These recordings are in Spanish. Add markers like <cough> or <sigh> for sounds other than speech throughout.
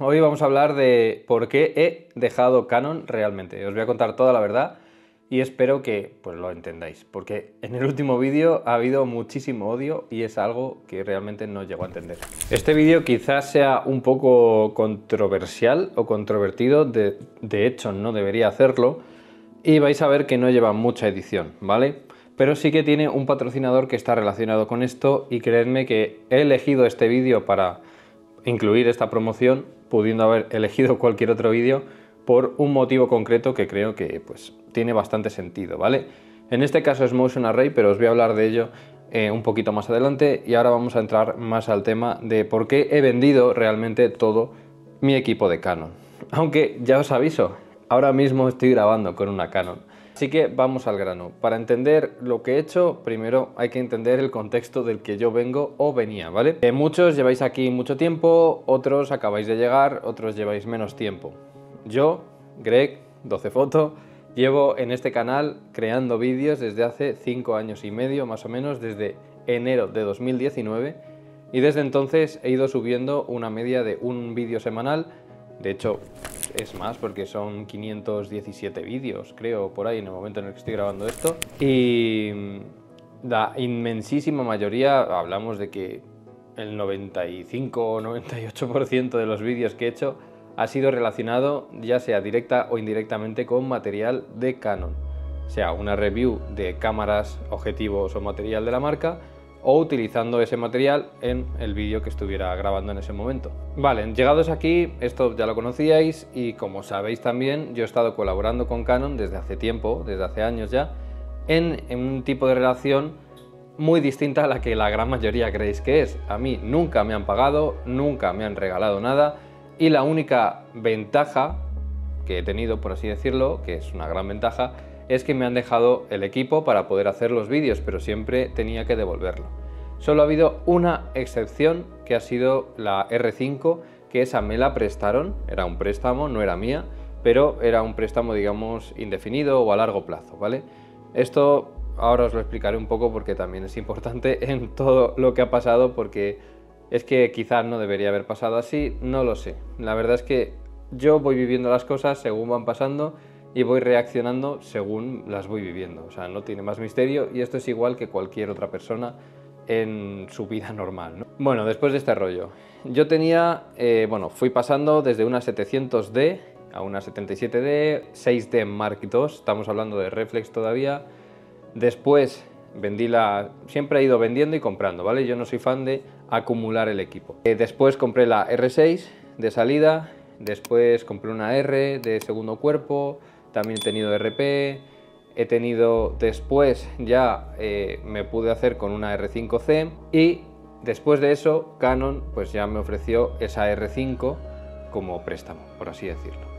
Hoy vamos a hablar de por qué he dejado Canon realmente. Os voy a contar toda la verdad y espero que pues, lo entendáis, porque en el último vídeo ha habido muchísimo odio y es algo que realmente no llego a entender. Este vídeo quizás sea un poco controversial o controvertido, de, de hecho no debería hacerlo, y vais a ver que no lleva mucha edición, ¿vale? Pero sí que tiene un patrocinador que está relacionado con esto y creedme que he elegido este vídeo para incluir esta promoción pudiendo haber <laughs> elegido cualquier otro vídeo por un motivo concreto que creo que pues, tiene bastante sentido, ¿vale? En este caso es Motion Array, pero os voy a hablar de ello eh, un poquito más adelante y ahora vamos a entrar más al tema de por qué he vendido realmente todo mi equipo de Canon. Aunque ya os aviso, ahora mismo estoy grabando con una Canon. Así que vamos al grano. Para entender lo que he hecho, primero hay que entender el contexto del que yo vengo o venía, ¿vale? Eh, muchos lleváis aquí mucho tiempo, otros acabáis de llegar, otros lleváis menos tiempo. Yo, Greg, 12 Foto, llevo en este canal creando vídeos desde hace 5 años y medio, más o menos, desde enero de 2019 y desde entonces he ido subiendo una media de un vídeo semanal. De hecho, es más porque son 517 vídeos, creo, por ahí en el momento en el que estoy grabando esto. Y mm, la inmensísima mayoría, hablamos de que el 95 o 98% de los vídeos que he hecho ha sido relacionado ya sea directa o indirectamente con material de Canon, sea una review de cámaras, objetivos o material de la marca, o utilizando ese material en el vídeo que estuviera grabando en ese momento. Vale, llegados aquí, esto ya lo conocíais y como sabéis también, yo he estado colaborando con Canon desde hace tiempo, desde hace años ya, en, un tipo de relación muy distinta a la que la gran mayoría creéis que es. A mí nunca me han pagado, nunca me han regalado nada y la única ventaja que he tenido, por así decirlo, que es una gran ventaja, es que me han dejado el equipo para poder hacer los vídeos, pero siempre tenía que devolverlo. Solo ha habido una excepción que ha sido la R5, que esa me la prestaron, era un préstamo, no era mía, pero era un préstamo, digamos, indefinido o a largo plazo, ¿vale? Esto ahora os lo explicaré un poco porque también es importante <laughs> en todo lo que ha pasado, porque es que quizás no debería haber pasado así, no lo sé. La verdad es que yo voy viviendo las cosas según van pasando y voy reaccionando según las voy viviendo. O sea, no tiene más misterio y esto es igual que cualquier otra persona en su vida normal. Bueno, después de este rollo, yo tenía, eh, bueno, fui pasando desde una 700D a una 77D, 6D Mark II, estamos hablando de reflex todavía. Después vendí la, siempre he ido vendiendo y comprando, ¿vale? Yo no soy fan de acumular el equipo. Eh, después compré la R6 de salida, después compré una R de segundo cuerpo, también he tenido RP, he tenido después ya eh, me pude hacer con una R5C y después de eso Canon pues ya me ofreció esa R5 como préstamo, por así decirlo.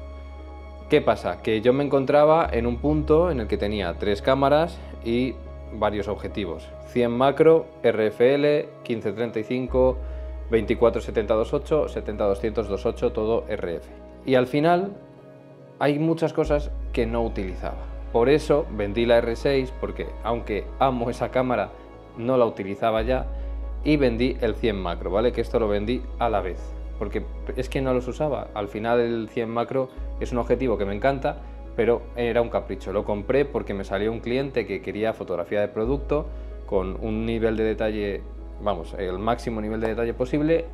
¿Qué pasa? Que yo me encontraba en un punto en el que tenía tres cámaras y varios objetivos. 100 macro, RFL, 1535, 247028, 7020028, todo RF. Y al final hay muchas cosas que no utilizaba. Por eso vendí la R6 porque aunque amo esa cámara no la utilizaba ya y vendí el 100 macro, ¿vale? Que esto lo vendí a la vez porque es que no los usaba. Al final el 100 macro es un objetivo que me encanta, pero era un capricho. Lo compré porque me salió un cliente que quería fotografía de producto con un nivel de detalle, vamos, el máximo nivel de detalle posible,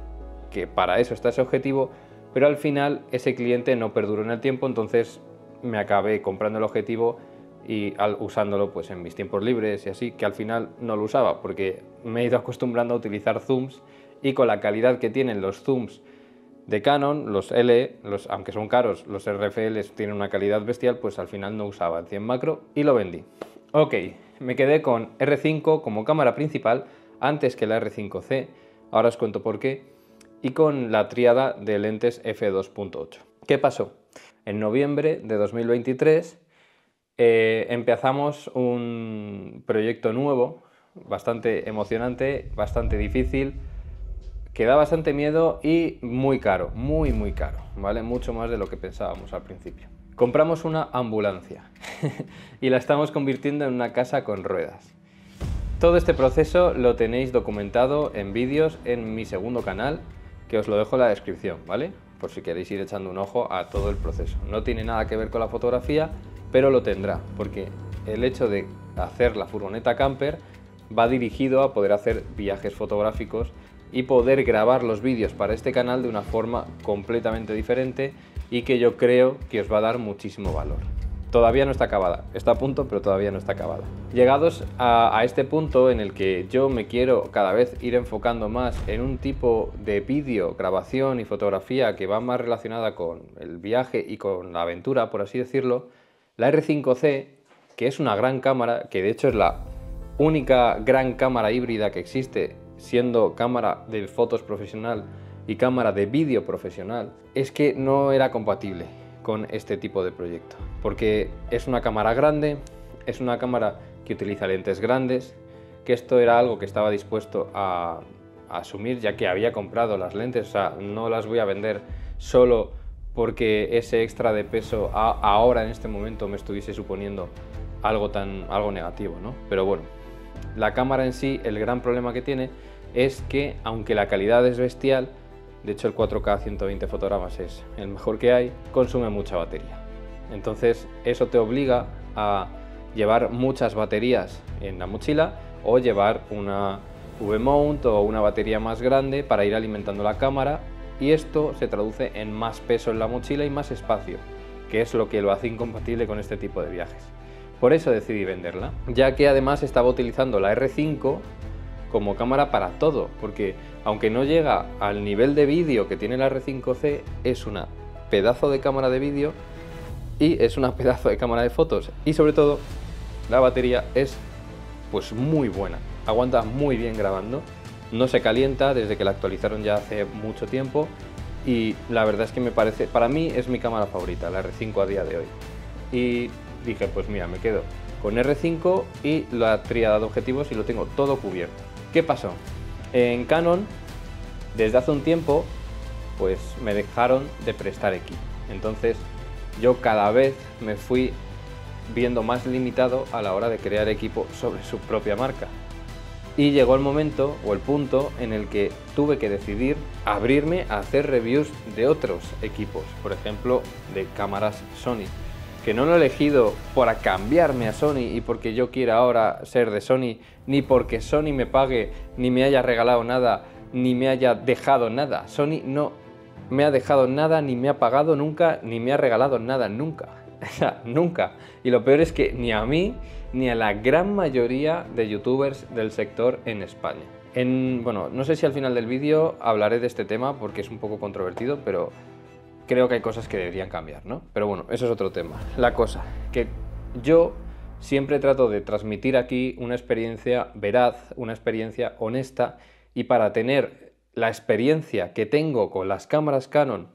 que para eso está ese objetivo, pero al final ese cliente no perduró en el tiempo, entonces me acabé comprando el objetivo y usándolo pues en mis tiempos libres y así, que al final no lo usaba porque me he ido <laughs> acostumbrando a utilizar zooms y con la calidad que tienen los zooms de Canon, los L, los, aunque son caros, los RFL tienen una calidad bestial, pues al final no usaba el 100 macro y lo vendí. Ok, me quedé con R5 como cámara principal antes que la R5C, ahora os cuento por qué, y con la tríada de lentes f2.8. ¿Qué pasó? en noviembre de 2023 eh, empezamos un proyecto nuevo, bastante emocionante, bastante difícil, que da bastante miedo y muy caro, muy muy caro, ¿vale? Mucho más de lo que pensábamos al principio. Compramos una ambulancia <laughs> y la estamos convirtiendo en una casa con ruedas. Todo este proceso lo tenéis documentado en vídeos en mi segundo canal, que os lo dejo en la descripción, ¿vale? por si queréis ir echando un ojo a todo el proceso. No tiene nada que ver con la fotografía, pero lo tendrá, porque el hecho de hacer la furgoneta camper va dirigido a poder hacer viajes fotográficos y poder grabar los vídeos para este canal de una forma completamente diferente y que yo creo que os va a dar muchísimo valor. Todavía no está acabada, está a punto, pero todavía no está acabada. Llegados a, este punto en el que yo me quiero cada vez ir enfocando más en un tipo de vídeo, grabación y fotografía que va más relacionada con el viaje y con la aventura, por así decirlo, la R5C, que es una gran cámara, que de hecho es la única gran cámara híbrida que existe, siendo cámara de fotos profesional y cámara de vídeo profesional, es que no era compatible con este tipo de proyecto. Porque es una cámara grande, es una cámara que utiliza lentes grandes, que esto era algo que estaba dispuesto a, asumir ya que había comprado las lentes, o sea, no las voy a vender solo porque ese extra de peso ahora en este momento me estuviese suponiendo algo tan algo negativo, ¿no? Pero bueno, la cámara en sí, el gran problema que tiene es que aunque la calidad es bestial, de hecho el 4K 120 fotogramas es el mejor que hay, consume mucha batería. Entonces eso te obliga a llevar muchas baterías en la mochila o llevar una V-mount o una batería más grande para ir alimentando la cámara y esto se traduce en más peso en la mochila y más espacio, que es lo que lo hace incompatible con este tipo de viajes. Por eso decidí venderla, ya que además estaba utilizando la R5 como cámara para todo, porque aunque no llega al nivel de vídeo que tiene la R5C, es una pedazo de cámara de vídeo y es una pedazo de cámara de fotos. Y sobre todo la batería es pues muy buena, aguanta muy bien grabando, no se calienta desde que la actualizaron ya hace mucho tiempo y la verdad es que me parece, para mí es mi cámara favorita, la R5 a día de hoy. Y dije, pues mira, me quedo con R5 y la tríada de objetivos y lo tengo todo cubierto. ¿Qué pasó? En Canon, desde hace un tiempo, pues me dejaron de prestar equipo. Entonces, yo cada vez me fui viendo más limitado a la hora de crear equipo sobre su propia marca. Y llegó el momento o el punto en el que tuve que decidir abrirme a hacer reviews de otros equipos, por ejemplo, de cámaras Sony que no lo he elegido para cambiarme a Sony y porque yo quiera ahora ser de Sony, ni porque Sony me pague, ni me haya regalado nada, ni me haya dejado nada. Sony no me ha dejado nada, ni me ha pagado nunca, ni me ha regalado nada nunca. <laughs> nunca. Y lo peor es que ni a mí, ni a la gran mayoría de youtubers del sector en España. En, bueno, no sé si al final del vídeo hablaré de este tema porque es un poco controvertido, pero creo que hay cosas que deberían cambiar, ¿no? Pero bueno, eso es otro tema. La cosa, que yo siempre trato de transmitir aquí una experiencia veraz, una experiencia honesta, y para tener la experiencia que tengo con las cámaras Canon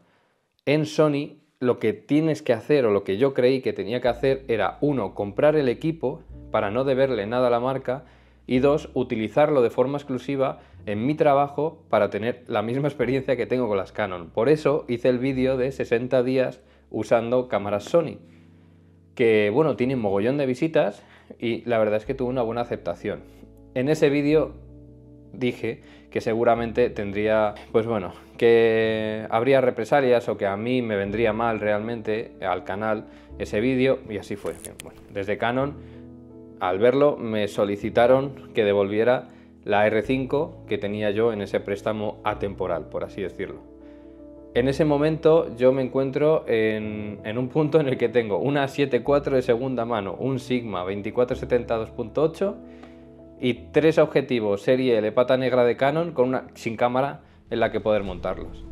en Sony, lo que tienes que hacer o lo que yo creí que tenía que hacer era, uno, comprar el equipo para no deberle nada a la marca y dos, utilizarlo de forma exclusiva en mi trabajo para tener la misma experiencia que tengo con las Canon. Por eso hice el vídeo de 60 días usando cámaras Sony, que bueno, tiene un mogollón de visitas y la verdad es que tuvo una buena aceptación. En ese vídeo dije que seguramente tendría, pues bueno, que habría represalias o que a mí me vendría mal realmente al canal ese vídeo y así fue. Desde Canon al verlo me solicitaron que devolviera la R5 que tenía yo en ese préstamo atemporal, por así decirlo. En ese momento yo me encuentro en, un punto en el que tengo una 7.4 de segunda mano, un Sigma 2470 2.8 y tres objetivos serie L pata negra de Canon con una, sin cámara en la que poder montarlos.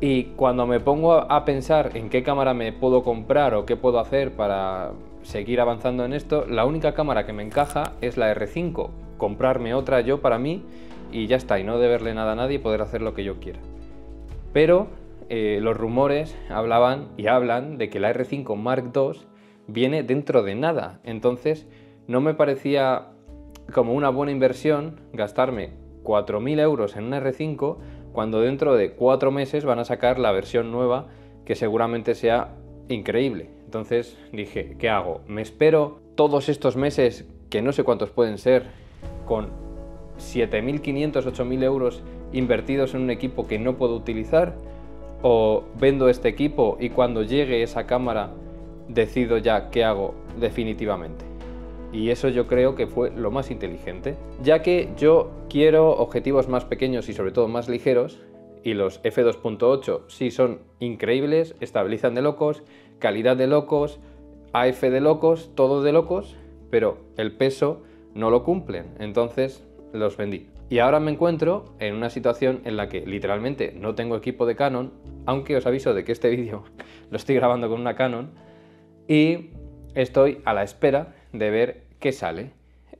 Y cuando me pongo a pensar en qué cámara me puedo comprar o qué puedo hacer para seguir avanzando en esto, la única cámara que me encaja es la R5. Comprarme otra yo para mí y ya está, y no deberle nada a nadie y poder hacer lo que yo quiera. Pero eh, los rumores hablaban y hablan de que la R5 Mark II viene dentro de nada. Entonces no me parecía como una buena inversión gastarme 4.000 euros en una R5 cuando dentro de cuatro meses van a sacar la versión nueva que seguramente sea increíble. Entonces dije, ¿qué hago? ¿Me espero todos estos meses, que no sé cuántos pueden ser, con 7.500, 8.000 euros invertidos en un equipo que no puedo utilizar? o vendo este equipo y cuando llegue esa cámara decido ya qué hago definitivamente. Y eso yo creo que fue lo más inteligente, ya que yo quiero objetivos más pequeños y sobre todo más ligeros, y los F2.8 sí son increíbles, estabilizan de locos, calidad de locos, AF de locos, todo de locos, pero el peso no lo cumplen, entonces los vendí. Y ahora me encuentro en una situación en la que literalmente no tengo equipo de Canon, aunque os aviso de que este <laughs> vídeo lo estoy grabando con una Canon, y estoy a la espera de ver qué sale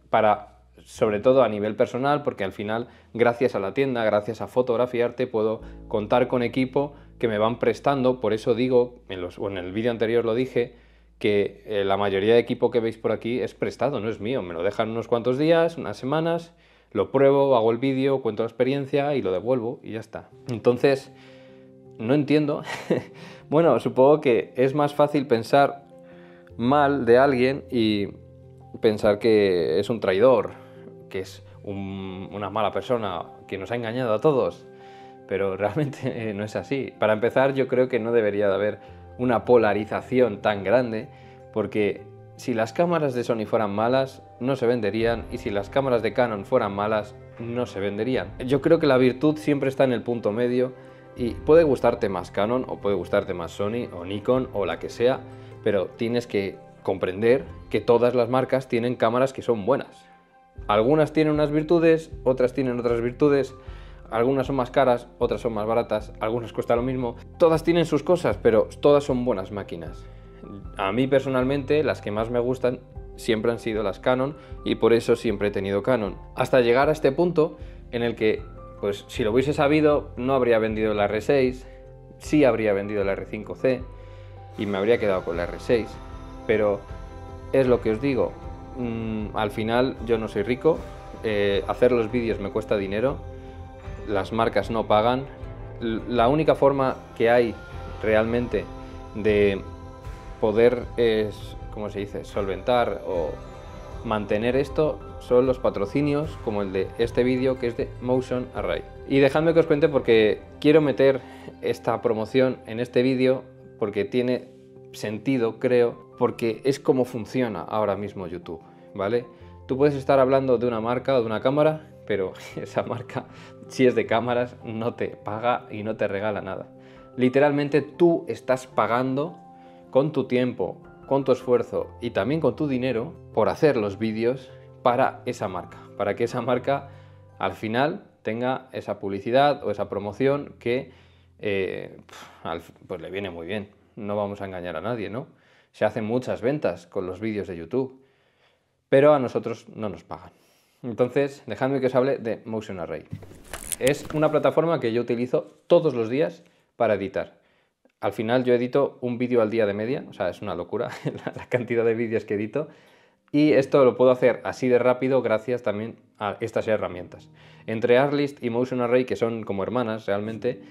para sobre todo a nivel personal, porque al final, gracias a la tienda, gracias a Fotografiarte, puedo contar con equipo que me van prestando. Por eso digo, en, los, en el vídeo anterior lo dije, que eh, la mayoría de equipo que veis por aquí es prestado, no es mío. Me lo dejan unos cuantos días, unas semanas, lo pruebo, hago el vídeo, cuento la experiencia y lo devuelvo y ya está. Entonces, no entiendo. <laughs> bueno, supongo que es más fácil pensar mal de alguien y pensar que es un traidor, que es una mala persona, que nos ha engañado a todos. Pero <laughs> realmente no es así. Para empezar, yo creo que no debería de haber una polarización tan grande, porque si las cámaras de Sony fueran malas, no se venderían, y si las cámaras de Canon fueran malas, no se venderían. Yo creo que la virtud siempre está en el punto medio, y puede gustarte más Canon, o puede gustarte más Sony, o Nikon, o la que sea, pero tienes que comprender que todas las marcas tienen cámaras que son buenas. Algunas tienen unas virtudes, otras tienen otras virtudes, algunas son más caras, otras son más baratas, algunas cuesta lo mismo. Todas tienen sus cosas, pero todas son buenas máquinas. A mí personalmente las que más me gustan siempre han sido las Canon y por eso siempre he tenido Canon. Hasta llegar a este punto en el que, pues si lo hubiese sabido, no habría vendido la R6, sí habría vendido la R5C y me habría quedado con la R6. Pero es lo que os digo, mm, al final yo no soy rico, eh, hacer los vídeos me cuesta dinero, las marcas no pagan. La única forma que hay realmente de poder, es, ¿cómo se dice?, solventar o mantener esto son los patrocinios como el de este vídeo que es de Motion Array. Y dejadme que os cuente porque quiero meter esta promoción en este vídeo porque tiene sentido, creo, porque es como funciona ahora mismo YouTube, ¿vale? Tú puedes estar hablando de una marca o de una cámara, pero <laughs> esa marca, si es de cámaras, no te paga y no te regala nada. Literalmente tú estás pagando con tu tiempo, con tu esfuerzo y también con tu dinero por hacer los vídeos para esa marca, para que esa marca al final tenga esa publicidad o esa promoción que eh, pues le viene muy bien no vamos a engañar a nadie, ¿no? Se hacen muchas ventas con los vídeos de YouTube, pero a nosotros no nos pagan. Entonces, dejadme que os hable de Motion Array. Es una plataforma que yo utilizo todos los días para editar. Al final yo edito un vídeo al día de media, o sea, es una locura <laughs> la cantidad de vídeos que edito. Y esto lo puedo hacer así de rápido gracias también a estas herramientas. Entre Artlist y Motion Array, que son como hermanas realmente,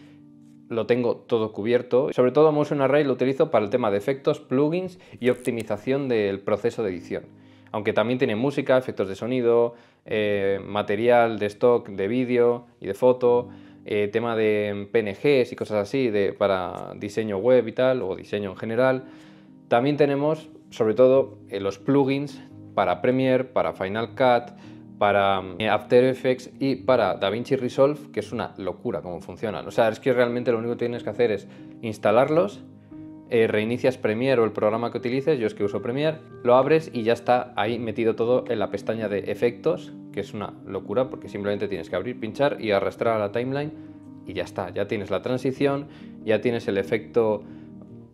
lo tengo todo cubierto. Sobre todo Motion Array lo utilizo para el tema de efectos, plugins y optimización del proceso de edición. Aunque también tiene música, efectos de sonido, eh, material de stock de vídeo y de foto, eh, tema de PNGs y cosas así para diseño web y tal, o diseño en general. También tenemos, sobre todo, eh, los plugins para Premiere, para Final Cut, para eh, After Effects y para DaVinci Resolve, que es una locura cómo funcionan. O sea, es que realmente lo único que tienes que hacer es instalarlos, eh, reinicias Premiere o el programa que utilices, yo es que uso Premiere, lo abres y ya está ahí metido todo en la pestaña de efectos, que es una locura porque simplemente tienes que abrir, pinchar y arrastrar a la timeline y ya está, ya tienes la transición, ya tienes el efecto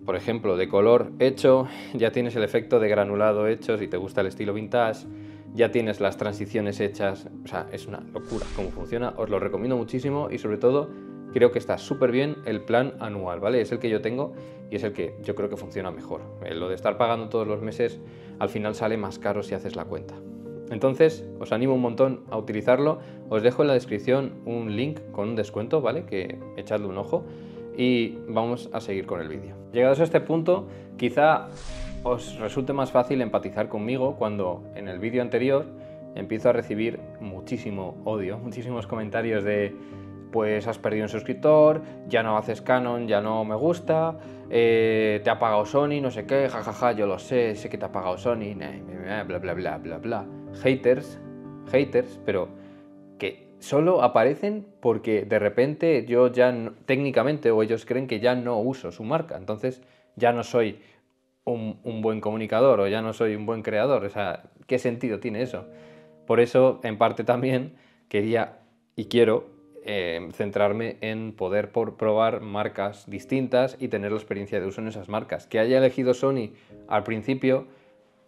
por ejemplo, de color hecho, <laughs> ya tienes el efecto de granulado hecho si te gusta el estilo vintage, ya tienes las transiciones hechas, o sea, es una locura cómo funciona, os lo recomiendo muchísimo y sobre todo creo que está súper bien el plan anual, ¿vale? Es el que yo tengo y es el que yo creo que funciona mejor. Eh, lo de estar pagando todos los meses al final sale más caro si haces la cuenta. Entonces, os animo un montón a utilizarlo. Os dejo en la descripción un link con un descuento, ¿vale? Que echadle un ojo y vamos a seguir con el vídeo. Llegados a este punto, quizá os resulte más fácil empatizar conmigo cuando en el vídeo anterior empiezo a recibir muchísimo odio, <laughs> muchísimos comentarios de pues has perdido un suscriptor, ya no haces Canon, ya no me gusta, eh, te ha pagado Sony, no sé qué, jajaja, yo lo sé, sé que te ha pagado Sony, bla, bla, bla, bla, bla. Haters, haters, pero que solo aparecen porque de repente yo ya técnicamente o ellos creen que ya no uso su marca, entonces ya no soy un, buen comunicador o ya no soy un buen creador, o sea, ¿qué sentido tiene eso? Por eso, en parte también, quería y quiero Em, centrarme en poder probar marcas distintas y tener la experiencia de uso en esas marcas. Que haya elegido Sony al principio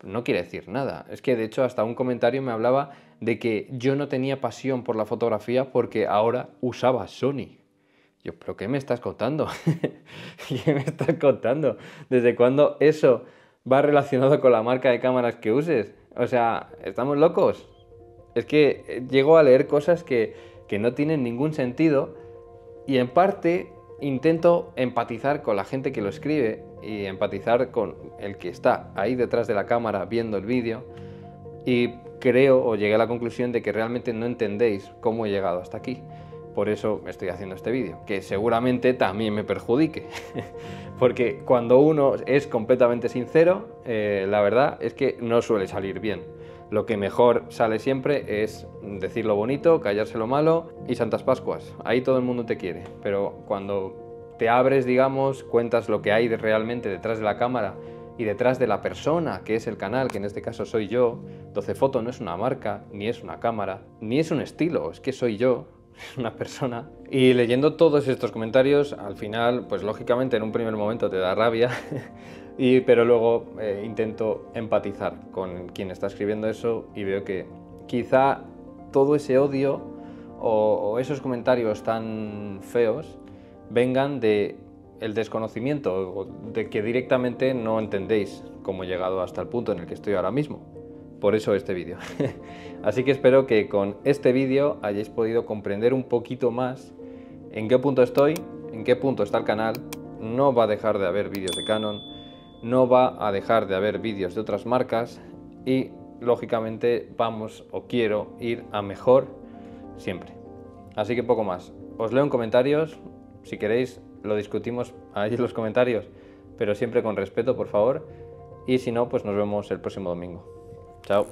no quiere decir nada. Es que de hecho hasta un comentario me hablaba de que yo no tenía pasión por la fotografía porque ahora usaba Sony. Yo, pero ¿qué me estás contando? <laughs> ¿Qué me estás contando? ¿Desde cuándo eso va relacionado con la marca de cámaras que uses? O sea, ¿estamos locos? Es que llego a leer cosas que, que no tienen ningún sentido y en parte intento empatizar con la gente que lo escribe y empatizar con el que está ahí detrás de la cámara viendo el vídeo y creo o llegué a la conclusión de que realmente no entendéis cómo he llegado hasta aquí. Por eso estoy haciendo este vídeo, que seguramente también me perjudique. <laughs> Porque cuando uno es completamente sincero, eh, la verdad es que no suele salir bien lo que mejor sale siempre es decir lo bonito, callarse lo malo y Santas Pascuas. Ahí todo el mundo te quiere, pero cuando te abres, digamos, cuentas lo que hay realmente detrás de la cámara y detrás de la persona, que es el canal, que en este caso soy yo, 12 Foto no es una marca, ni es una cámara, ni es un estilo, es que soy yo, <laughs> una persona. Y leyendo todos estos comentarios, al final, pues lógicamente en un primer momento te da rabia, <laughs> y, pero luego eh, intento empatizar con quien está escribiendo eso y veo que quizá todo ese odio o, esos comentarios tan feos vengan de el desconocimiento, de que directamente no entendéis cómo he llegado hasta el punto en el que estoy ahora mismo. Por eso este vídeo. <laughs> Así que espero que con este vídeo hayáis podido comprender un poquito más en qué punto estoy, en qué punto está el canal. No va a dejar de haber vídeos de Canon, no va a dejar de haber vídeos de otras marcas y lógicamente vamos o quiero ir a mejor siempre. Así que poco más. Os leo en comentarios, si queréis lo discutimos ahí en los comentarios, pero siempre con respeto, por favor. Y si no, pues nos vemos el próximo domingo. 走。